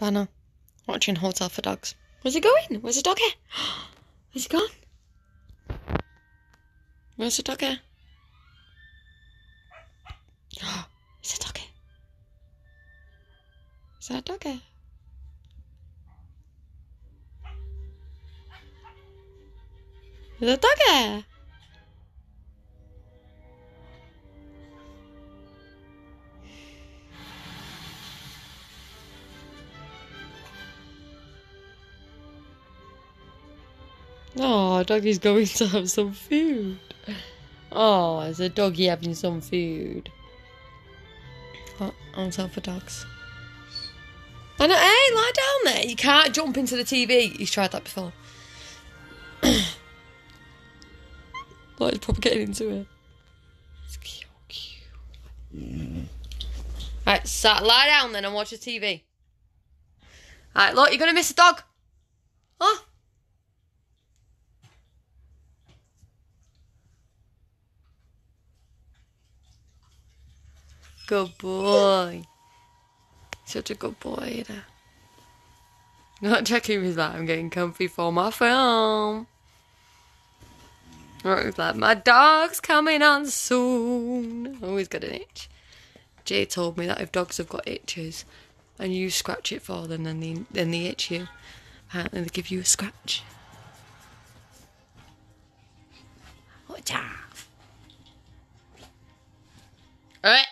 Banner. Watching Hotel for Dogs. Where's he going? Where's the doggy? Where's he gone? Where's the doggy? Is it doggy? Is that a doggy? Is that a doggy? Oh, doggy's going to have some food. Oh, is a doggy having some food? On sale for dogs. Know, hey, lie down there. You can't jump into the TV. He's tried that before. like, he's probably getting into it. It's cute, cute. Right, so lie down then and watch the TV. Right, look, you're going to miss a dog. Huh? Good boy. Such a good boy, you. Not checking his like I'm getting comfy for my film. Right, like, my dog's coming on soon. Oh, Always got an itch. Jay told me that if dogs have got itches and you scratch it for them, then they, then they itch you. Uh, Apparently, they give you a scratch. Watch out. Alright.